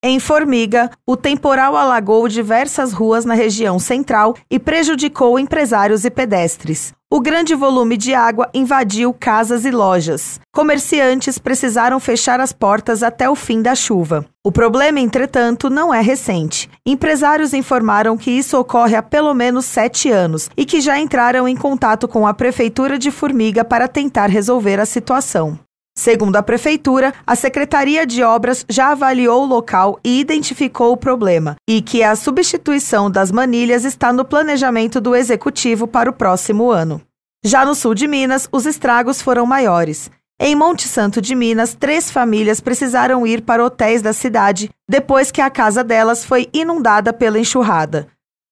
Em Formiga, o temporal alagou diversas ruas na região central e prejudicou empresários e pedestres. O grande volume de água invadiu casas e lojas. Comerciantes precisaram fechar as portas até o fim da chuva. O problema, entretanto, não é recente. Empresários informaram que isso ocorre há pelo menos sete anos e que já entraram em contato com a Prefeitura de Formiga para tentar resolver a situação. Segundo a Prefeitura, a Secretaria de Obras já avaliou o local e identificou o problema, e que a substituição das manilhas está no planejamento do Executivo para o próximo ano. Já no sul de Minas, os estragos foram maiores. Em Monte Santo de Minas, três famílias precisaram ir para hotéis da cidade depois que a casa delas foi inundada pela enxurrada.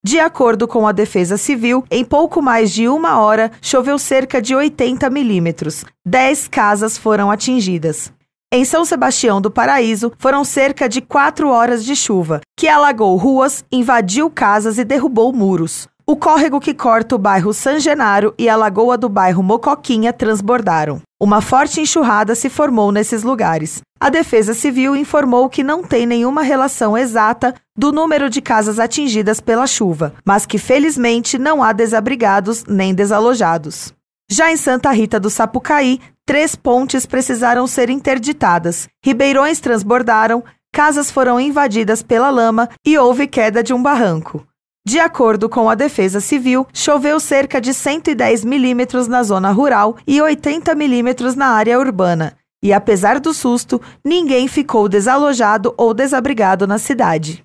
De acordo com a Defesa Civil, em pouco mais de uma hora choveu cerca de 80 milímetros. Dez casas foram atingidas. Em São Sebastião do Paraíso, foram cerca de quatro horas de chuva, que alagou ruas, invadiu casas e derrubou muros. O córrego que corta o bairro San Genaro e a lagoa do bairro Mocoquinha transbordaram. Uma forte enxurrada se formou nesses lugares. A Defesa Civil informou que não tem nenhuma relação exata do número de casas atingidas pela chuva, mas que felizmente não há desabrigados nem desalojados. Já em Santa Rita do Sapucaí, três pontes precisaram ser interditadas, ribeirões transbordaram, casas foram invadidas pela lama e houve queda de um barranco. De acordo com a Defesa Civil, choveu cerca de 110 milímetros na zona rural e 80 milímetros na área urbana. E apesar do susto, ninguém ficou desalojado ou desabrigado na cidade.